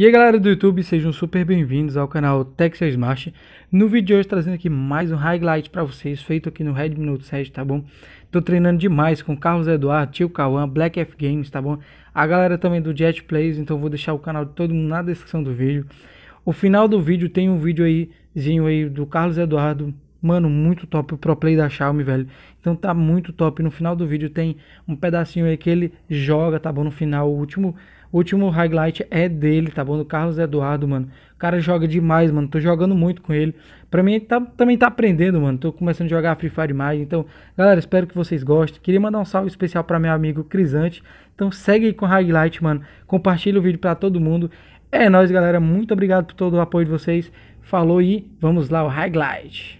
E aí galera do YouTube, sejam super bem-vindos ao canal Texas Smart. No vídeo de hoje trazendo aqui mais um highlight para vocês, feito aqui no Red Minute 7, tá bom? Tô treinando demais com Carlos Eduardo, Tio Cauã, Black F Games, tá bom? A galera também do Jet Plays, então vou deixar o canal de todo mundo na descrição do vídeo. O final do vídeo tem um vídeo aí, aí do Carlos Eduardo, mano, muito top, o pro play da Xiaomi, velho. Então tá muito top. No final do vídeo tem um pedacinho aí que ele joga, tá bom? No final, o último o último highlight é dele, tá bom? Do Carlos Eduardo, mano. O cara joga demais, mano. Tô jogando muito com ele. Pra mim, tá, também tá aprendendo, mano. Tô começando a jogar Free Fire mais. Então, galera, espero que vocês gostem. Queria mandar um salve especial pra meu amigo Crisante. Então, segue aí com highlight, mano. Compartilha o vídeo pra todo mundo. É nóis, galera. Muito obrigado por todo o apoio de vocês. Falou e vamos lá, o highlight.